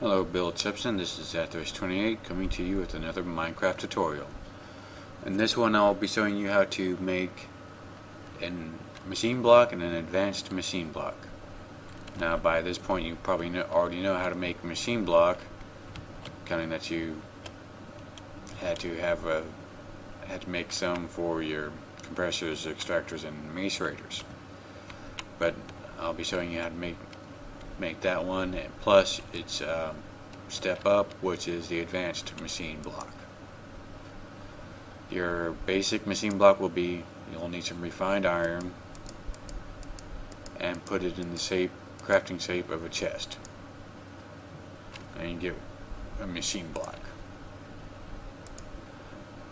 Hello, BuildCeption. This is Zatharus28 coming to you with another Minecraft tutorial. In this one, I'll be showing you how to make a machine block and an advanced machine block. Now, by this point, you probably know, already know how to make a machine block, counting that you had to have a had to make some for your compressors, extractors, and macerators. But I'll be showing you how to make make that one and plus it's um, step up which is the advanced machine block. Your basic machine block will be you'll need some refined iron and put it in the shape crafting shape of a chest. And you get a machine block.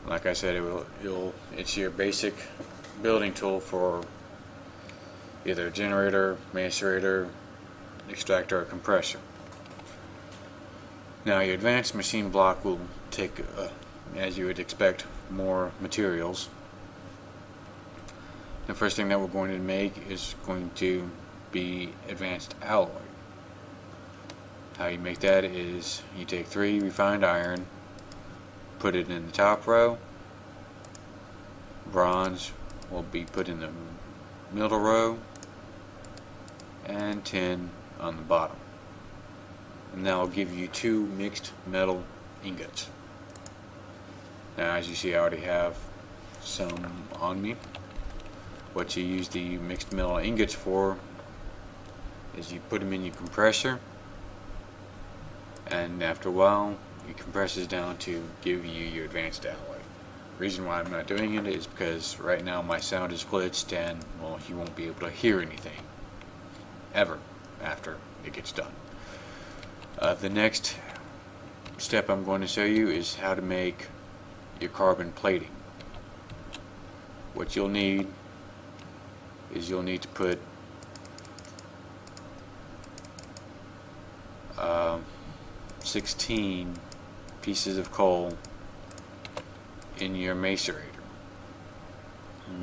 Like I said it will you'll it's your basic building tool for either generator, macerator, extractor or compressor. Now your advanced machine block will take, uh, as you would expect, more materials. The first thing that we're going to make is going to be advanced alloy. How you make that is you take three refined iron, put it in the top row, bronze will be put in the middle row, and tin on the bottom. And that will give you two mixed metal ingots. Now as you see I already have some on me. What you use the mixed metal ingots for is you put them in your compressor and after a while it compresses down to give you your advanced alloy. reason why I'm not doing it is because right now my sound is glitched and well you won't be able to hear anything ever after it gets done. Uh, the next step I'm going to show you is how to make your carbon plating. What you'll need is you'll need to put uh, 16 pieces of coal in your macerator.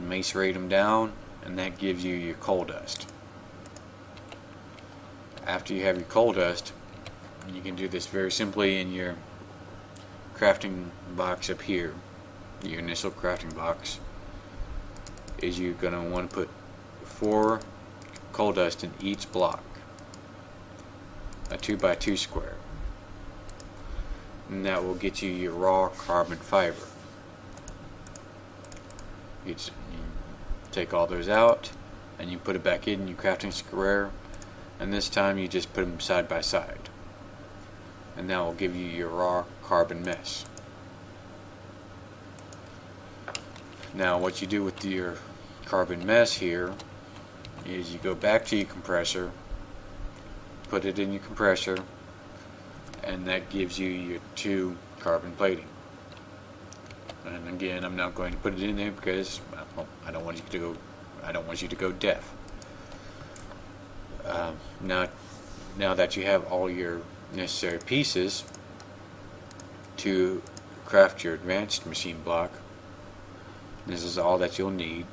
Macerate them down and that gives you your coal dust after you have your coal dust you can do this very simply in your crafting box up here. Your initial crafting box is you're going to want to put four coal dust in each block a 2 by 2 square. And that will get you your raw carbon fiber. You take all those out and you put it back in your crafting square and this time you just put them side by side. And that will give you your raw carbon mesh now what you do with your carbon mesh here is you go back to your compressor put it in your compressor and that gives you your two carbon plating. And again I'm not going to put it in there because I don't want you to go I don't want you to go deaf uh, now, now that you have all your necessary pieces to craft your advanced machine block, this is all that you'll need.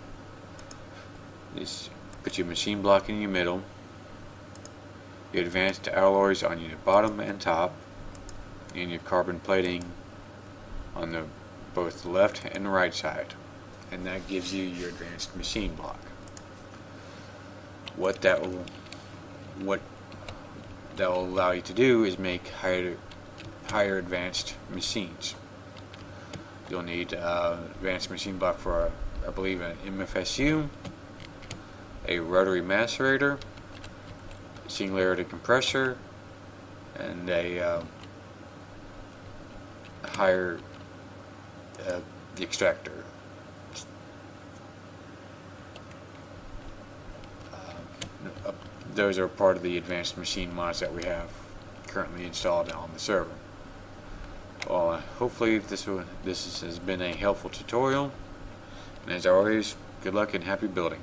Is put your machine block in your middle, your advanced alloys on your bottom and top, and your carbon plating on the both the left and the right side. And that gives you your advanced machine block. What that will what that will allow you to do is make higher higher advanced machines. You'll need uh, advanced machine block for, I believe, an MFSU, a rotary macerator, singularity compressor, and a uh, higher uh, extractor. Those are part of the advanced machine mods that we have currently installed on the server. Well, uh, hopefully this this has been a helpful tutorial. And as always, good luck and happy building.